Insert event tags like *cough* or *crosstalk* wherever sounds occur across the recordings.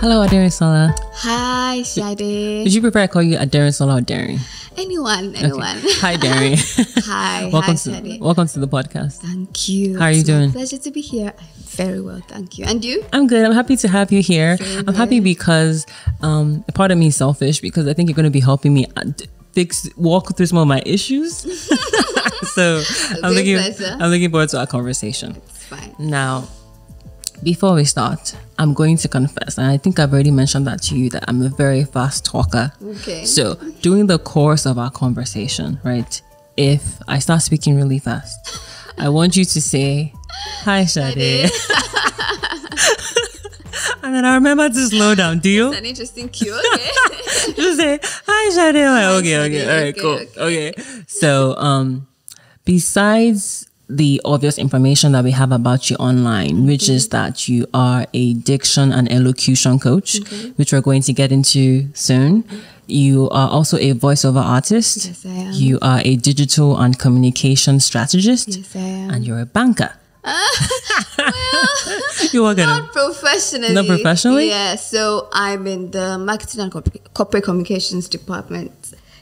Hello, Aderinsola. Hi, Shade. Would you prefer I call you Aderinsola or Derin? Anyone, anyone. Okay. *laughs* Hi, Derin. *laughs* *laughs* Hi, welcome hi, to Shade. welcome to the podcast. Thank you. How are you It's doing? Pleasure to be here. I'm very well, thank you. And you? I'm good. I'm happy to have you here. Same I'm happy because um, part of me is selfish because I think you're going to be helping me uh, fix walk through some of my issues. so I'm looking pleasure. I'm looking forward to our conversation. It's fine. Now, before we start, I'm going to confess, and I think I've already mentioned that to you that I'm a very fast talker. Okay. So, during the course of our conversation, right, if I start speaking really fast, I want you to say, Hi, Shade. *laughs* and then I remember to slow down. Do you? An interesting cue. Okay. *laughs* Just say, Hi, Shade. Like, okay, Shade. okay. All right, Okay, cool. okay. Okay. So, um, besides the obvious information that we have about you online, which is Mm-hmm. that you are a diction and elocution coach, which we're going to get into soon. You are also a voiceover artist. Yes, I am. You are a digital and communication strategist. yes, I am. And you're a banker. *laughs* you work at a, Not professionally. Not professionally? Yeah. So I'm in the marketing and corporate communications department.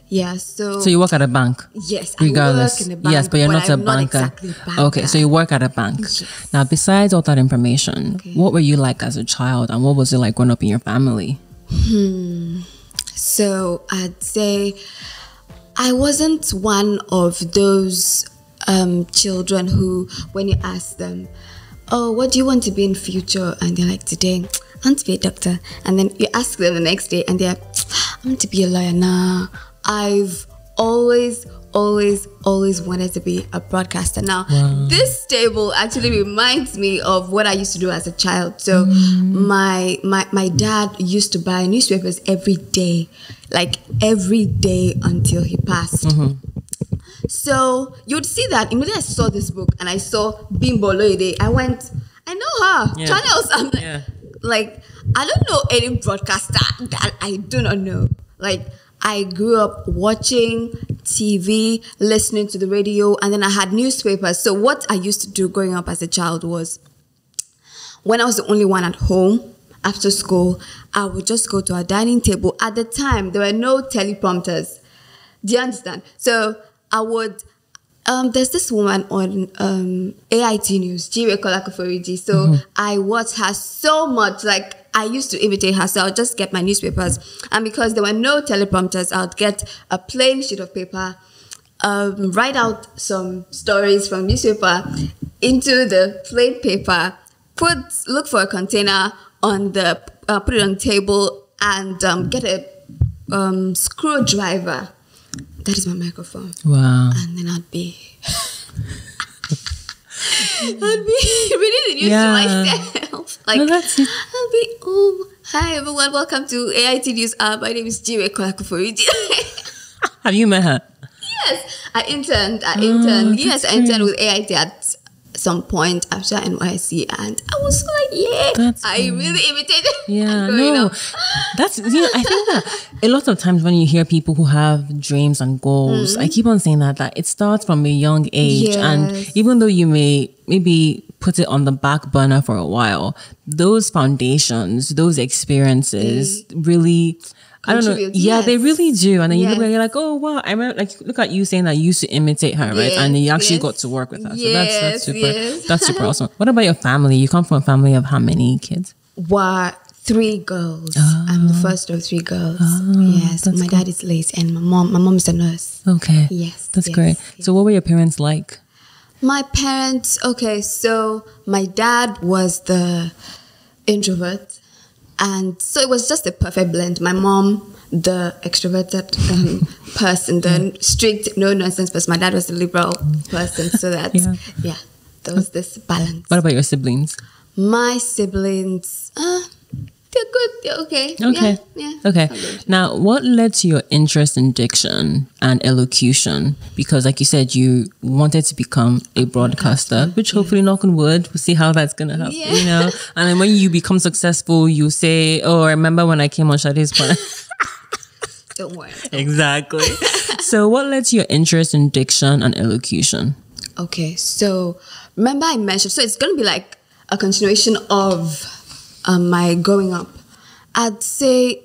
Yeah. So. so you work at a bank. yes. regardless. I work in a bank, yes, but you're not a I'm banker. Not exactly a banker. Okay, so you work at a bank. Yes. Now, besides all that information, what were you like as a child, and what was it like growing up in your family? So I'd say I wasn't one of those um, children who, when you ask them, "Oh, what do you want to be in future?" and they're like, "Today, I want to be a doctor," and then you ask them the next day, and they're, "I want to be a lawyer." Now, I've always. Always, always wanted to be a broadcaster. Now, this table actually reminds me of what I used to do as a child. So, mm. my my my dad used to buy newspapers every day, like every day until he passed. Mm-hmm. So you'd see that immediately I saw this book and I saw Bimbo Oloyede. I went, I know her. Yeah. Channels. I'm like, Yeah. like, I don't know any broadcaster that I do not know. Like, I grew up watching TV, listening to the radio, and then I had newspapers. So what I used to do growing up as a child was when I was the only one at home after school, I would just go to our dining table. At the time, there were no teleprompters. Do you understand? So I would. Um, there's this woman on um, AIT News, Jiwe Kolakoforiji. So I watched her so much. Like I used to imitate her. So I would just get my newspapers, and because there were no teleprompters, I would get a plain sheet of paper, um, write out some stories from newspaper into the plain paper, put look for a container on the uh, put it on the table and um, get a um, screwdriver. That is my microphone, Wow. and then I'd be. *laughs* I'd be *laughs* reading the news Yeah. to myself. Like, No, that's it. I'll be, oh, hi everyone, welcome to AIT News. Uh, my name is Jiwe Kolakuforiji. Have you met her? Yes, I interned. I interned. yes, I interned with AIT at some point after NYSC, and I was like, yeah, That's I really imitated. *laughs* Yeah, no, up. that's you know. I think that a lot of times when you hear people who have dreams and goals, I mm-hmm. keep on saying that that it starts from a young age, and even though you may maybe put it on the back burner for a while, those foundations, those experiences, mm. really. I don't know. Yeah, they really do. And then you look Yes. you're like, oh wow, I remember like look at you saying that you used to imitate her, right? and then you actually yes. got to work with her. So that's that's Yes, super yes. that's super *laughs* awesome. What about your family? You come from a family of how many kids? What three girls. Oh. I'm the first of three girls. Oh, yes, that's my dad is late, and my mom. My mom is a nurse. Okay. Yes, That's yes, great. yes. So what were your parents like? My parents, okay, so my dad was the introvert, and so it was just a perfect blend. My mom, the extroverted um, *laughs* person, the strict, no nonsense person. My dad was the liberal person, so *laughs* that, Yeah. yeah, there was this balance. What about your siblings? My siblings, uh, they're good, they're okay. Okay. Yeah, yeah. Okay. Now, what led to your interest in diction and elocution? Because, like you said, you wanted to become a broadcaster, which hopefully, knock on wood, we'll see how that's going to happen, Yeah. you know? And then when you become successful, you say, Oh, I remember when I came on Shade's podcast. *laughs* Don't worry. exactly. so, what led to your interest in diction and elocution? Okay, so remember I mentioned, so it's going to be like a continuation of um, my growing up. I'd say,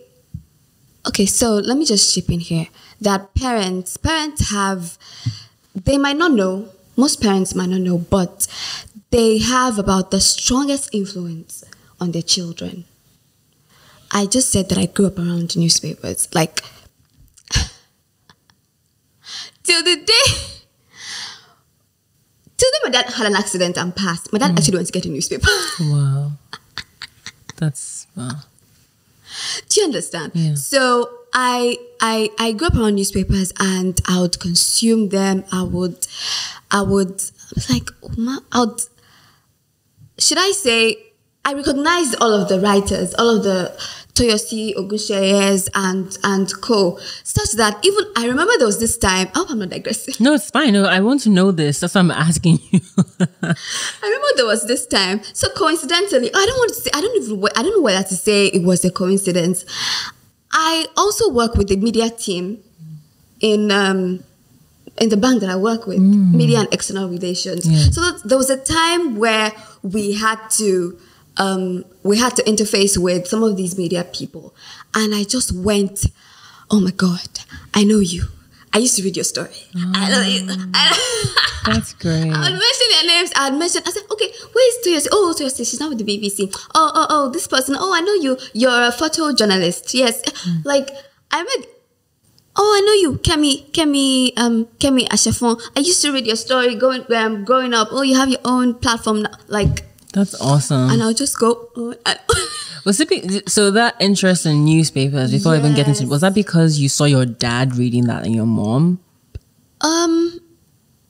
okay, so let me just chip in here that parents, parents have, they might not know, most parents might not know, but they have about the strongest influence on their children. I just said that I grew up around newspapers. Like, *laughs* till the day, till the day my dad had an accident and passed, my dad Mm. actually went to get a newspaper. *laughs* Wow. That's. Do you understand? Yeah. So I I I grew up around newspapers and I would consume them. I would I would I was like I would should I say I recognized all of the writers, all of the Toyosi Ogunseyes and and co, such that even I remember there was this time. I hope I'm not digressing. No, it's fine. No, I want to know this. That's why I'm asking you. *laughs* I remember there was this time. So coincidentally, I don't want to say. I don't even. I don't know whether to say it was a coincidence. I also work with the media team in um, in the bank that I work with, media and external relations. Yeah. So that, there was a time where we had to um, we had to interface with some of these media people, and I just went, "Oh my God, I know you." I used to read your story. I know you. *laughs* I- That's great. *laughs* I would mention their names. I would mention. I said, "Okay, where's Toyosi? Oh, Toyosi, she's not with the BBC. Oh, oh, oh, this person. Oh, I know you. You're a photojournalist. Yes, like I met. Oh, I know you, Kemi, Kemi, um, Kemi Ashafon. I used to read your story going, um, growing up. Oh, you have your own platform, now. like, That's awesome. and I'll just go. Oh, *laughs* Was it so that interest in newspapers before I even getting into Yes. was that because you saw your dad reading that and your mom, um,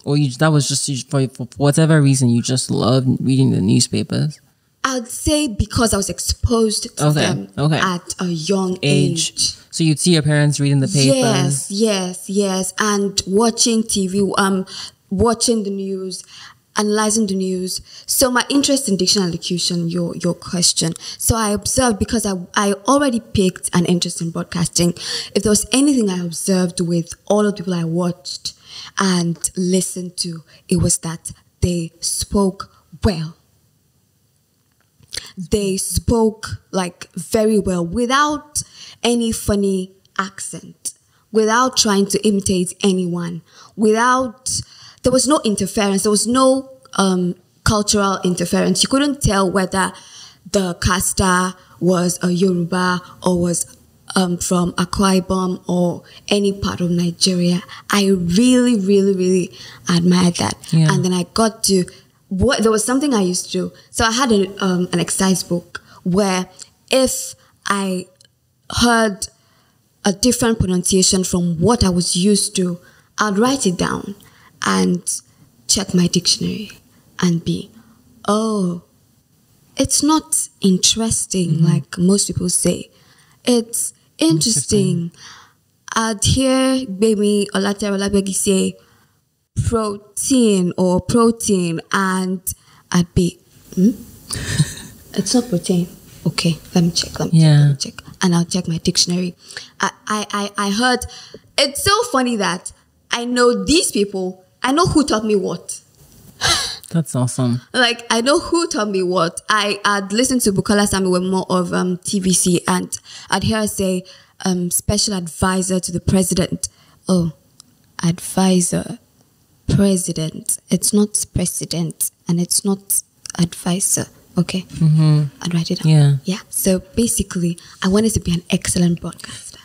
or you that was just you- for, for whatever reason you just loved reading the newspapers? I'd say because I was exposed to Okay, them okay. at a young Age. age. So you'd see your parents reading the papers. Yes, yes, yes, and watching TV, um, watching the news, analyzing the news. So my interest in dictionary elocution, your your question. So I observed because I I already picked an interest in broadcasting. If there was anything I observed with all of the people I watched and listened to, it was that they spoke well they spoke like very well without any funny accent, without trying to imitate anyone, without, there was no interference, there was no um, cultural interference. You couldn't tell whether the caster was a Yoruba or was um, from Akwa Ibom or any part of Nigeria. I really, really, really admired that. Yeah. And then I got to what there was something I used to do. So I had a, um, an exercise book where if I heard a different pronunciation from what I was used to, I'd write it down and check my dictionary and be, oh, it's not interesting like most people say. It's interesting. I'd hear baby Olaterola Olabegi say protein or protein and I'd be, hmm? *laughs* it's not protein. Okay, let me check, let me check, Yeah. let me check. And I'll check my dictionary. I, I, I, I heard, it's so funny that I know these people, I know who taught me what. *laughs* That's awesome. Like I know who taught me what. I had listened to Bukola Samuel more of um, TVC, and I'd hear her say, um, "Special advisor to the president." Oh, advisor, president. It's not president, and it's not advisor. Okay, mm-hmm. I'd write it down. Yeah. yeah. So basically, I wanted to be an excellent broadcaster.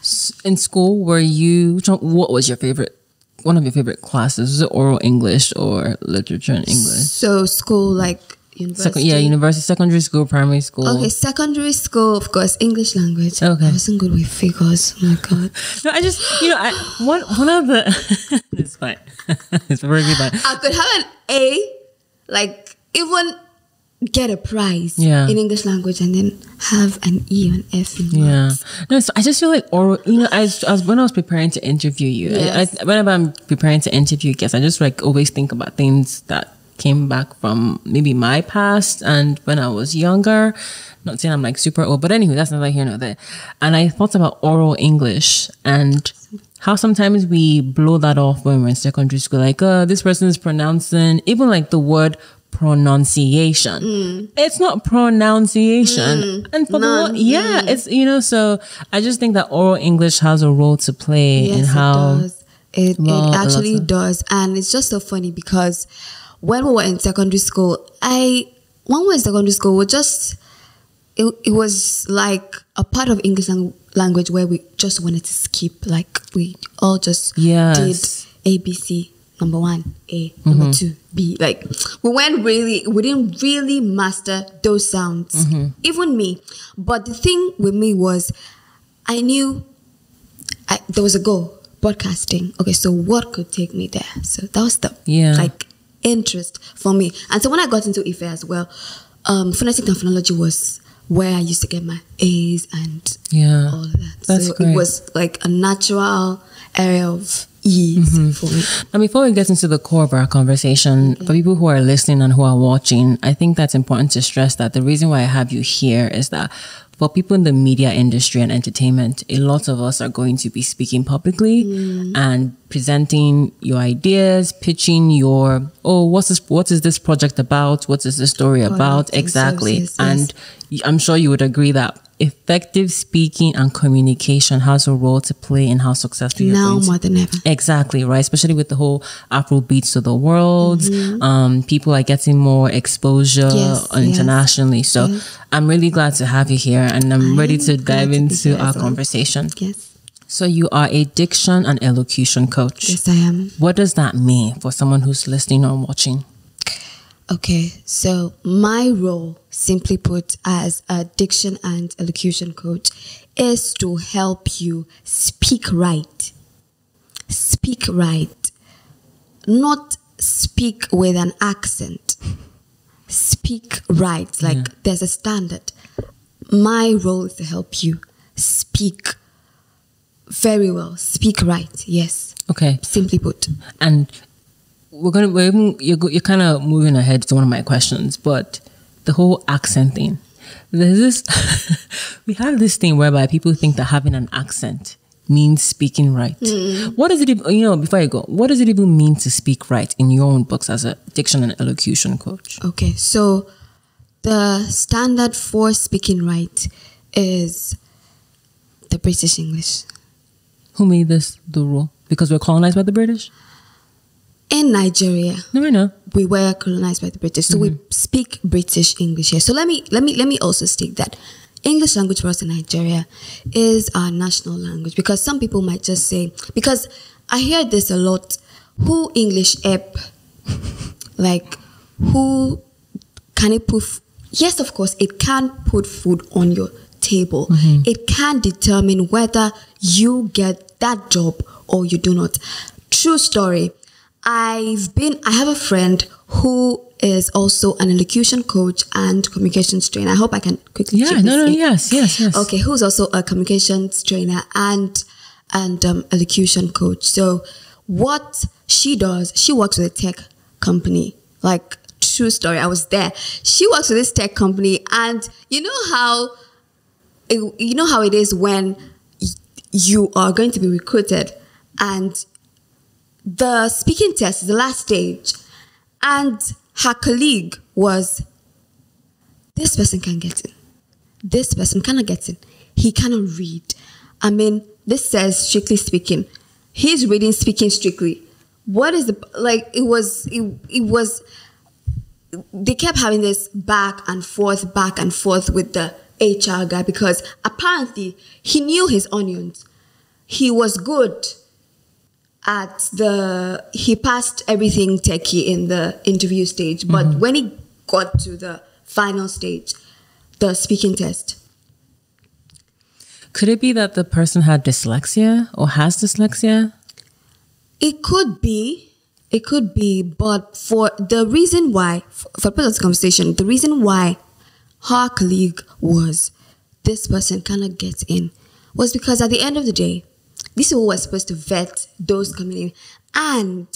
In school, were you? What was your favorite? One of your favorite classes was it oral English or literature and English? So school, like university. Second, yeah, university, secondary school, primary school. Okay, secondary school, of course, English language. Okay. I wasn't good with figures. Oh my god. *laughs* No, I just you know I one one of the *laughs* it's fine. *laughs* it's very fine. I could have an A, like even get a prize Yeah. in English language and then have an E and F in Yeah. No, so I just feel like oral. You know, as, as when I was preparing to interview you, I, Yes. I, whenever I'm preparing to interview guests, I just like always think about things that came back from maybe my past and when I was younger. Not saying I'm like super old, but anyway, that's neither here nor there. And I thought about oral English and how sometimes we blow that off when we're in secondary school. Like, uh, this person is pronouncing even like the word pronunciation. Hmm. It's not pronunciation. Hmm. And for the None. one, yeah, hmm. it's, you know, so I just think that oral English has a role to play in how. it does. It, well, it actually of- does. And it's just so funny because when we were in secondary school, I, when we were in secondary school, we just, it, it was like a part of English lang- language where we just wanted to skip. Like we all just Yes. did ABC, number one, A, number Mm-hmm. two, B. Like we went really, we didn't really master those sounds. Mm-hmm. Even me. But the thing with me was, I knew I, there was a goal broadcasting okay so what could take me there so that was the Yeah. like interest for me and so when i got into ife as well um phonetic and phonology was where i used to get my a's and Yeah. all of that That's so great. it was like a natural area of ease Mm-hmm. for me Now, before we get into the core of our conversation, for people who are listening and who are watching, I think that's important to stress that the reason why I have you here is that for people in the media industry and entertainment, a lot of us are going to be speaking publicly and presenting your ideas, pitching your, oh, what's this, what is this project about? What is this story about? Exactly. And I'm sure you would agree that effective speaking and communication has a role to play in how successful you're now more than ever Exactly, right? Especially with the whole Afro beats to the world. Um, people are getting more exposure Mm-hmm. Yes, yes. internationally. So Yes. I'm really glad to have you here and I'm I ready to dive into here our well. conversation. yes So you are a diction and elocution coach. yes i am What does that mean for someone who's listening or watching? Okay, so my role, simply put, as a diction and elocution coach, is to help you speak right. Speak right. Not speak with an accent. Speak right. Like there's a standard. My role is to help you speak very well. Speak right. Yes. Okay. Simply put. And we're gonna we're even, you're you're kind of moving ahead to one of my questions, but the whole accent thing. There's this *laughs* we have this thing whereby people think that having an accent means speaking right. Hmm. What does it even you know before you go? What does it even mean to speak right in your own books as a diction and elocution coach? Okay, so the standard for speaking right is the British English. Who made this the rule? Because we're colonized by the British. In Nigeria, No, I know. we were colonized by the British, so we mm-hmm. speak British English here. So let me let me let me also state that English language for us in Nigeria is our national language because some people might just say because I hear this a lot. Who English app? *laughs* like who can it put? f- Yes, of course, it can put food on your table. Mm-hmm. It can determine whether you get that job or you do not. True story. I've been. I have a friend who is also an elocution coach and communications trainer. I hope I can quickly. Yeah, no, no, in. yes, yes, yes. Okay, who's also a communications trainer and and um, elocution coach. So what she does, she works with a tech company. Like true story, I was there. She works with this tech company, and you know how it- you know how it is when you are going to be recruited and the speaking test the last stage and her colleague was this person can get in this person cannot get in. He cannot read. I mean, this says strictly speaking. He's reading speaking strictly. What is the like? It was it, it was. They kept having this back and forth, back and forth with the HR guy because apparently he knew his onions. He was good at the. He passed everything techie in the interview stage, but mm-hmm. when he got to the final stage, the speaking test. Could it be that the person had dyslexia or has dyslexia? It could be, it could be, but for the reason why, for, purpose conversation, the reason why her colleague was this person cannot get in was because at the end of the day, these people were supposed to vet those coming in, and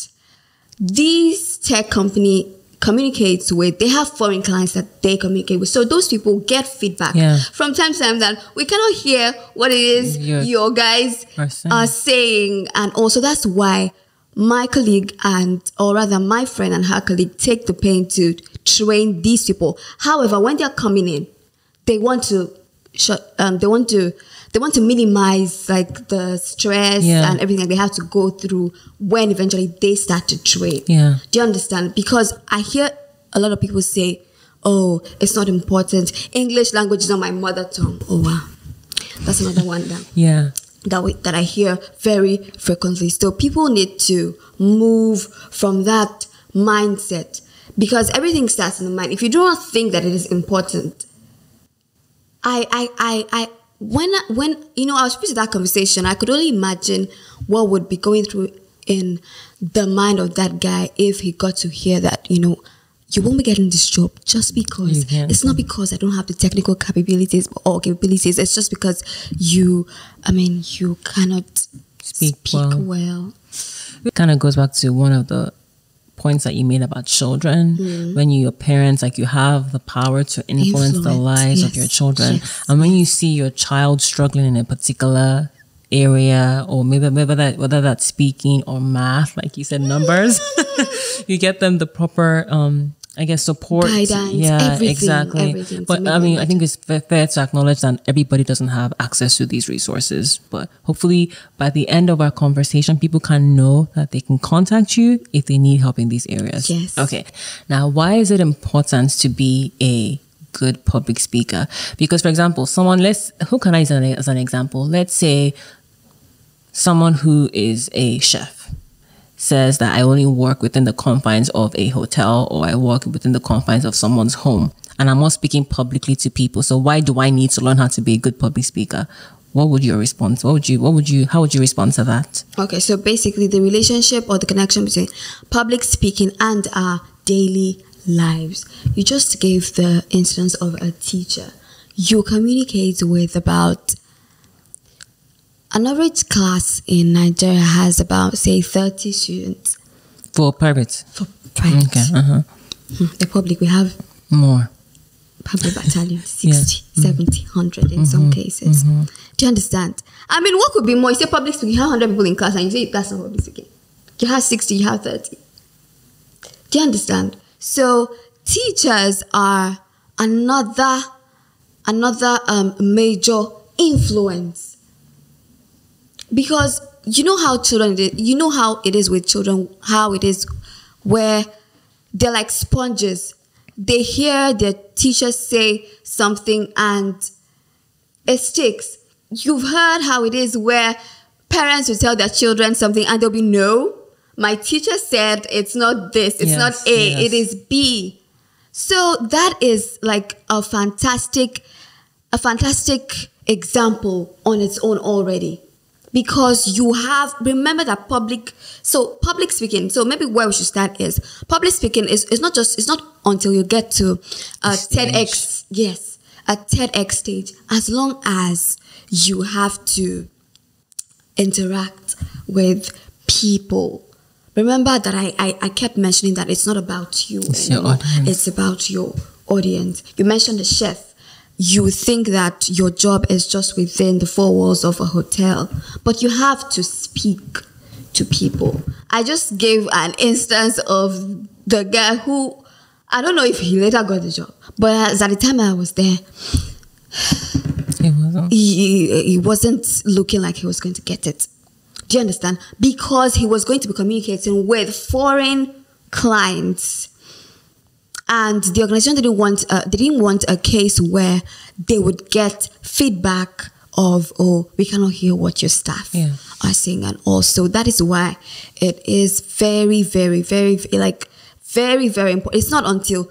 these tech company communicates with they have foreign clients that they communicate with so those people get feedback Yeah. from time to time that we cannot hear what it is You're- your guys are saying. are saying and also that's why my colleague and or rather my friend and her colleague take the pain to train these people. However, when they're coming in, they want to shut, um, they want to, they want to minimize like the stress Yeah. and everything they have to go through when eventually they start to train. Yeah. Do you understand? Because I hear a lot of people say, "Oh, it's not important. English language is not my mother tongue." Oh wow, that's another one that *laughs* Yeah. that we, that I hear very frequently. So people need to move from that mindset because everything starts in the mind. If you do not think that it is important, I I I I when when you know I was privy to that conversation, I could only imagine what would be going through in the mind of that guy if he got to hear that you know. You won't be getting this job just because it's not because I don't have the technical capabilities or capabilities. It's just because you, I mean, you cannot Speak speak, well. well. It kind of goes back to one of the points that you made about children. When you're parents, like you have the power to influence, the Influence, lives of your children. yes. And when you see your child struggling in a particular area or maybe whether that whether that's speaking or math like you said numbers *laughs* you get them the proper um I guess support. Guidance, yeah, everything, exactly. everything but I mean, I think it's fair to acknowledge that everybody doesn't have access to these resources. But hopefully, by the end of our conversation, people can know that they can contact you if they need help in these areas. Yes. Okay. Now, why is it important to be a good public speaker? Because, for example, someone let's who can I use as an example? Let's say someone who is a chef says that I only work within the confines of a hotel or I work within the confines of someone's home and I'm not speaking publicly to people. So why do I need to learn how to be a good public speaker? What would your response? What would you what would you how would you respond to that? Okay, so basically, the relationship or the connection between public speaking and our daily lives. You just gave the instance of a teacher. You communicate with about an average class in Nigeria has about say 30 students For private. for private. Okay. Uh-huh. Hmm, The public we have More. public battalion *laughs* 60, Yeah. Mm-hmm. 70, 100 in some cases. Do you understand? I mean, what could be more? You say public speaking, you have 100 people in class, and you say that's not public speaking. You have 60, you have 30. Do you understand? So, teachers are another another um, major influence because you know how children you know how it is with children how it is where they're like sponges. They hear their teachers say something and it sticks. You've heard how it is where parents will tell their children something and they'll be no my teacher said it's not this it's Yes, not a yes. it is b. So that is like a fantastic a fantastic example on its own already because you have remember that public so public speaking so maybe where we should start is public speaking is, is not just it's not until you get to a Stage. TEDx yes a TEDx stage as long as you have to interact with people remember that I, I, I kept mentioning that it's not about you It's your audience. it's about your audience you mentioned the chef you think that your job is just within the four walls of a hotel but you have to speak to people i just gave an instance of the guy who i don't know if he later got the job but at the time i was there It wasn't. he, he wasn't looking like he was going to get it. Do you understand? Because he was going to be communicating with foreign clients. And the organization didn't want uh, they didn't want a case where they would get feedback of oh we cannot hear what your staff Yeah. are saying and also that is why it is very very very like very very important. It's not until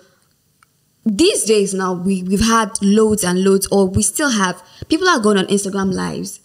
these days now we, we've had loads and loads or we still have people are going on instagram lives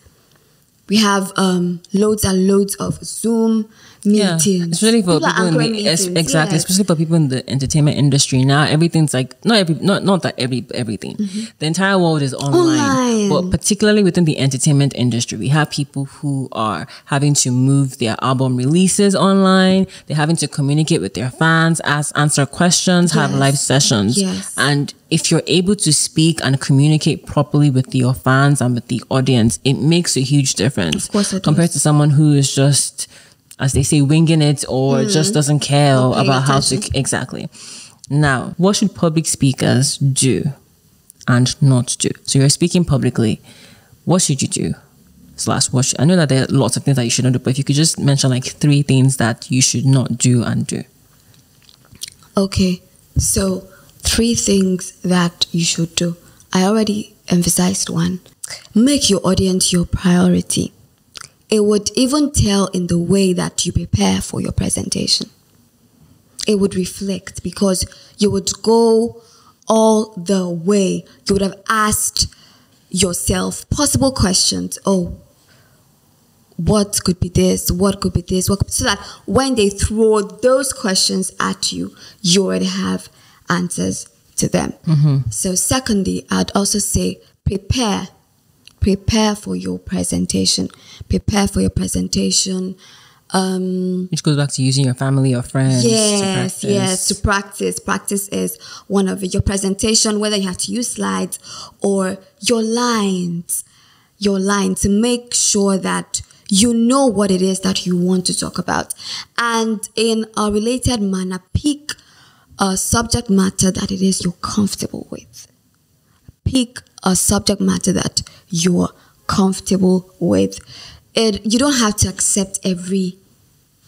we have um loads and loads of zoom Yeah, meetings especially for People people in the es- meetings, exactly, yes. especially for people in the entertainment industry now. Everything's like not every not not that every everything. The entire world is online, Mm-hmm. Online. but particularly within the entertainment industry, we have people who are having to move their album releases online. They're having to communicate with their fans, ask answer questions, have live sessions, Yes. and if you're able to speak and communicate properly with your fans and with the audience, it makes a huge difference Of course it compared to someone who is just, as they say, winging it or hmm. just doesn't care paying about how to exactly. Now, what should public speakers do and not do? So you're speaking publicly. What should you do? Slash, what should, I know that there are lots of things that you shouldn't do, but if you could just mention like three things that you should not do and do. Okay, so three things that you should do. I already emphasized one. Make your audience your priority. It would even tell in the way that you prepare for your presentation. It would reflect because you would go all the way. You would have asked yourself possible questions. Oh, what could be this? What could be this? What could, so that when they throw those questions at you, you already have answers to them. Mm-hmm. So, secondly, I'd also say prepare. Prepare for your presentation. Prepare for your presentation. Um, Which goes back to using your family or friends. yes, practice. yes, to practice. Practice is one of it. Your presentation, whether you have to use slides or your lines, your line to make sure that you know what it is that you want to talk about. And in a related manner, pick a subject matter that it is you're comfortable with. Pick a subject matter that you're comfortable with. It, you don't have to accept every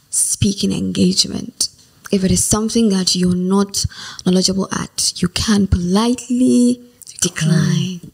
speaking engagement. If it is something that you're not knowledgeable at, you can politely decline.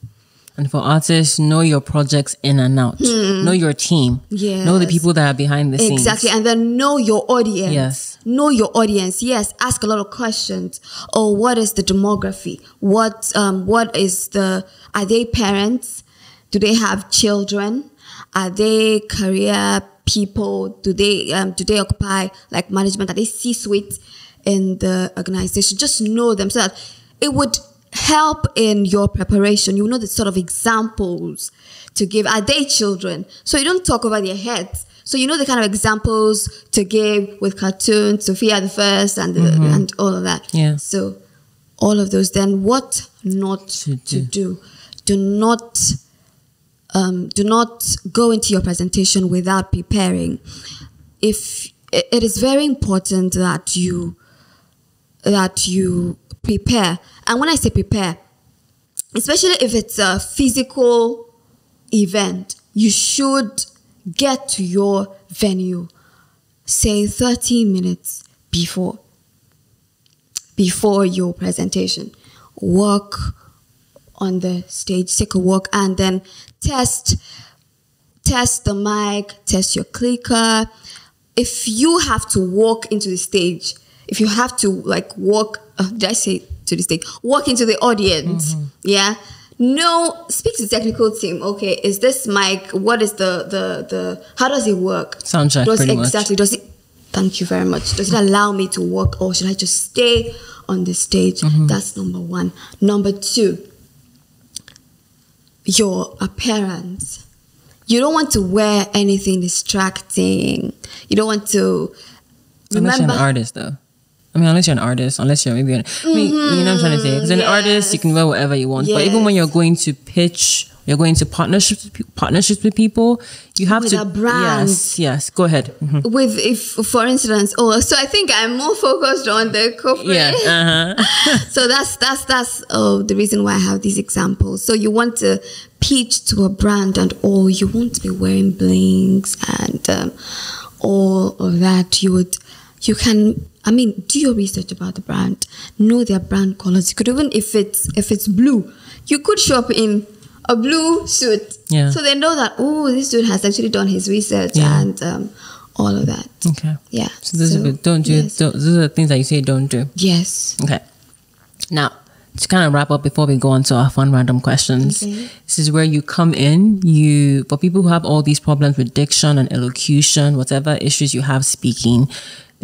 And for artists, know your projects in and out. Know your team. Know the people that are behind the scenes. Exactly. And then know your audience. Yes. Know your audience. Yes. Ask a lot of questions. Oh, what is the demography? What um what is the are they parents? Do they have children? Are they career people? Do they um do they occupy like management? Are they C suite in the organization? Just know them so that it would help in your preparation. You know the sort of examples to give. Are they children? So you don't talk over their heads. So you know the kind of examples to give with cartoons, Sofia the First, and the, and all of that. Yeah. So all of those. Then what not To to do? Do not um, do not go into your presentation without preparing. If it is very important that you that you prepare, and when I say prepare, especially if it's a physical event, you should get to your venue, say 30 minutes before before your presentation. Walk on the stage, take a walk, and then test test the mic, test your clicker. If you have to walk into the stage, if you have to like walk, uh, did I say to the stage? Walk into the audience, yeah. No, speak to the technical team. Okay, is this mic? What is the the the? How does it work? Sound check, Does pretty much. exactly does it? Thank you very much. Does it allow me to walk, or should I just stay on the stage? Mm-hmm. That's number one. Number two, your appearance. You don't want to wear anything distracting. You don't want to remember. an artist, though. I mean, unless you're an artist, unless you're maybe, an, I mean, you know what I'm trying to say? Because an artist, you can wear whatever you want. But even when you're going to pitch, you're going to partnerships, partnerships with people, you have With to. a brand. Yes, yes. Go ahead. Mhm. with if for instance oh so i think i'm more focused on the corporate Yeah. Uh-huh. *laughs* *laughs* so that's that's that's oh the reason why I have these examples. So you want to pitch to a brand and all you want to be wearing blings and um, all of that. You would you can I mean do your research about the brand, know their brand colors. You could even if it's if it's blue, you could shop in a blue suit. Yeah. So they know that oh this dude has actually done his research Yeah. and um, all of that. Okay. Yeah. So those, are good. don't do, yes. don't, those are the things that you say don't do. Yes. Okay. Now, to kind of wrap up before we go on to our fun random questions, Okay. this is where you come in. You for people who have all these problems with diction and elocution, whatever issues you have speaking,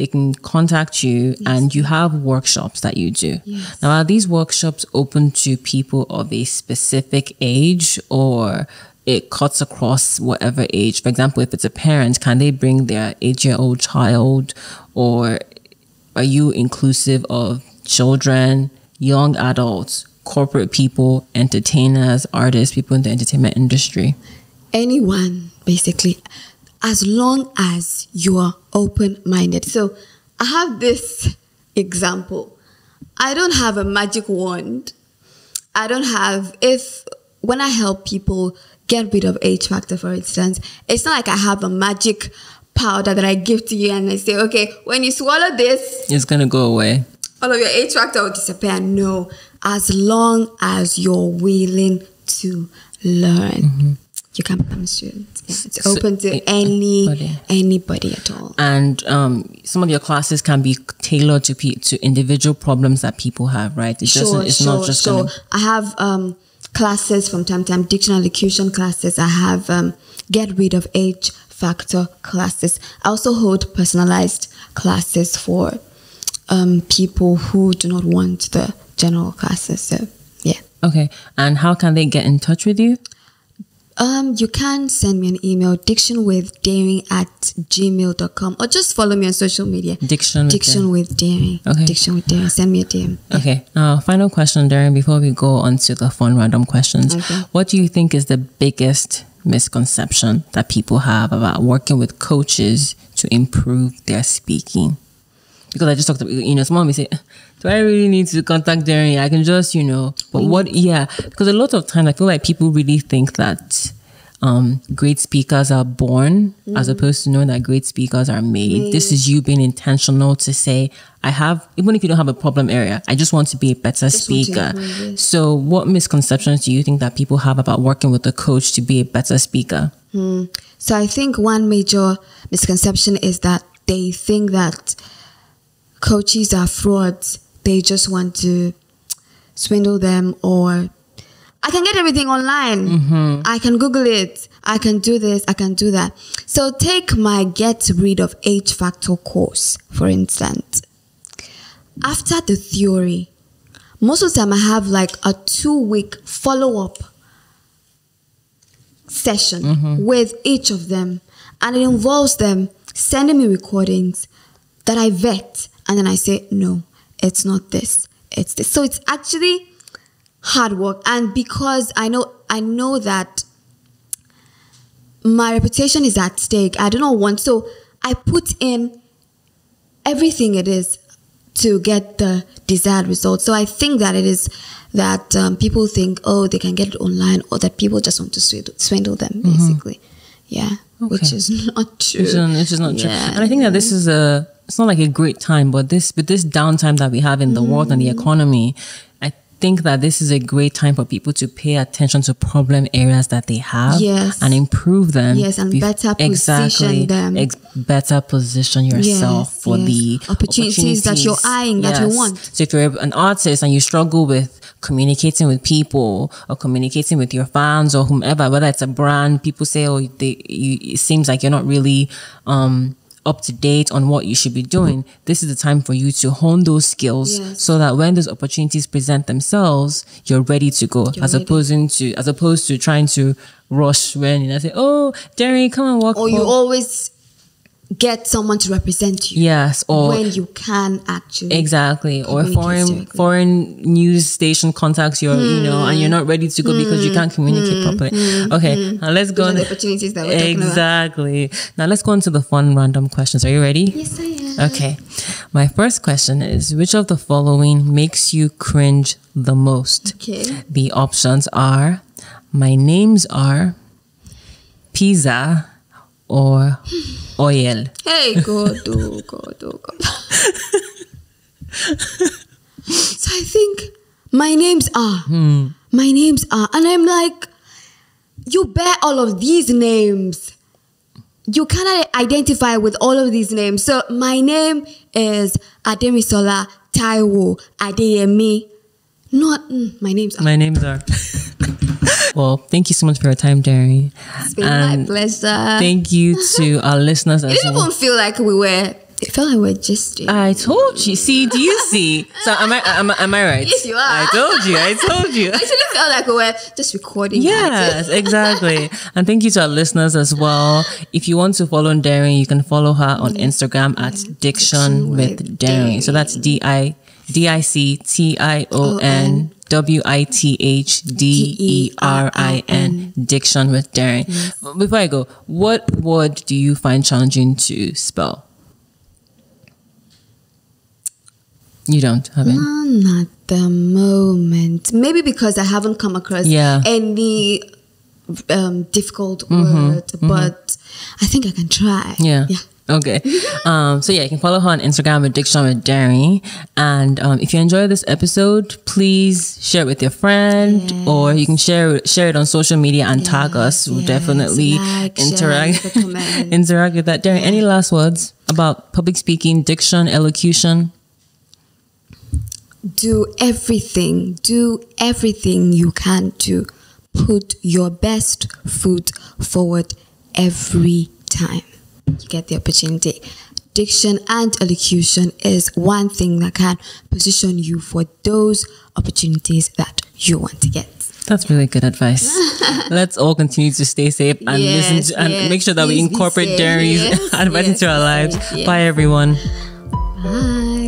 they can contact you and you have workshops that you do. Yes. Now, are these workshops open to people of a specific age or it cuts across whatever age? For example, if it's a parent, can they bring their eight year old child or are you inclusive of children, young adults, corporate people, entertainers, artists, people in the entertainment industry? anyone basically as long as you are open minded so i have this example I don't have a magic wand. I don't have if when I help people get rid of H factor, for instance, it's not like I have a magic powder that I give to you and I say, okay, when you swallow this, It's gonna go away. all of your H factor will disappear. No, as long as you're willing to learn, mm-hmm. You can become a student. Yeah, it's. So open to it- any anybody. anybody at all. And um, some of your classes can be tailored to pe- to individual problems that people have, right? It doesn't. It's not just so gonna. I have um, classes from time to time, diction elocution classes. I have um, get rid of H factor classes. I also hold personalized classes for um, people who do not want the general classes. So yeah. Okay. And how can they get in touch with you? Um, you can send me an email, dictionwithderin at gmail.com, or just follow me on social media. Diction. with Diction them. with Derin. Okay. Diction with Derin. Send me a DM. Okay. Uh, final question, Derin, before we go on to the fun random questions. Okay. What do you think is the biggest misconception that people have about working with coaches to improve their speaking? Because I just talked about, you know, someone may say, do I really need to contact Derin? I can just, you know, but what, yeah, because a lot of times I feel like people really think that um, great speakers are born as opposed to knowing that great speakers are made. This is you being intentional to say, I have, even if you don't have a problem area, I just want to be a better Just speaker. So, what misconceptions do you think that people have about working with a coach to be a better speaker? So I think one major misconception is that they think that coaches are frauds. They just want to swindle them or I can get everything online. Mm-hmm. I can Google it. I can do this. I can do that. So take my get rid of H factor course, for instance. After the theory, most of the time I have like a two week follow up session mm-hmm. with each of them and it involves them sending me recordings that I vet and then I say no it's not this it's this so it's actually hard work and because I know I know that my reputation is at stake I do not want so I put in everything it is to get the desired result. So I think that it is that um, people think, oh, they can get it online, or that people just want to swindle, swindle them, basically. Yeah, *laughs* which is not true. Which is, which is not true. Yeah. And I think that this is a, it's not like a great time, but this, with this downtime that we have in the world and the Mm. economy, I think that this is a great time for people to pay attention to problem areas that they have Yes. and improve them. Yes, and bef- better position them. Ex- better position yourself Yes, for yes. the Opportunities that you're eyeing, that you want. So if you're an artist and you struggle with communicating with people or communicating with your fans or whomever, whether it's a brand, people say, oh, they, you, it seems like you're not really um, up to date on what you should be doing. This is the time for you to hone those skills Yes. so that when those opportunities present themselves, you're ready to go. You're as ready. opposed to as opposed to trying to rush when and I say, oh, Jerry, come and walk. or you always get someone to represent you yes, or when you can actually. Exactly. Or foreign foreign news station contacts you, you know, and you're not ready to go because you hmm. can't communicate hmm. properly. Hmm. Okay, now let's go on. the opportunities that we're. Exactly. Now let's go on to the fun random questions. Are you ready? Yes, I am. Okay. My first question is which of the following makes you cringe the most? Okay. The options are my names are pizza or *laughs* oil. Hey, God, oh God, oh God. so I think my names are, my names are, and I'm like, you bear all of these names. You cannot identify with all of these names. So my name is Aderinsola Taiwo Adeyemi. Not mm, my names are. My names are. Well, thank you so much for your time, Derry. It's been my pleasure. Thank you to our *laughs* listeners it didn't well. even feel like we were. It felt like we're just. I told you. See, do you see? So am I? Am, I- am I right? Yes, you are. I told you. I told you. I actually felt like we were just recording. Yes, *laughs* exactly. And thank you to our listeners as well. If you want to follow Derin, you can follow her on Instagram at Diction with Derin. So that's D I D I C T I O N W I T H D E R I N Diction with Derin. Before I go, what word do you find challenging to spell? You don't have it. None at the moment. Maybe because I haven't come across Yeah. any um, difficult word, but I think I can try. Yeah. Yeah. Okay. *laughs* Um, so yeah, you can follow her on Instagram at Diction with Derin. And um, if you enjoy this episode, please share it with your friend, or you can share share it on social media and tag us. We'll yes. definitely Like, interact leave a comment. *laughs* interact with that. Derin, any last words about public speaking, diction, elocution? do everything, do everything you can to put your best foot forward every time you get the opportunity. Diction and elocution is one thing that can position you for those opportunities that you want to get. That's really good advice. *laughs* Let's all continue to stay safe and Yes, listen to, and yes. make sure that we incorporate. Derin's Yes, *laughs* advice into our lives. Bye, everyone. Bye.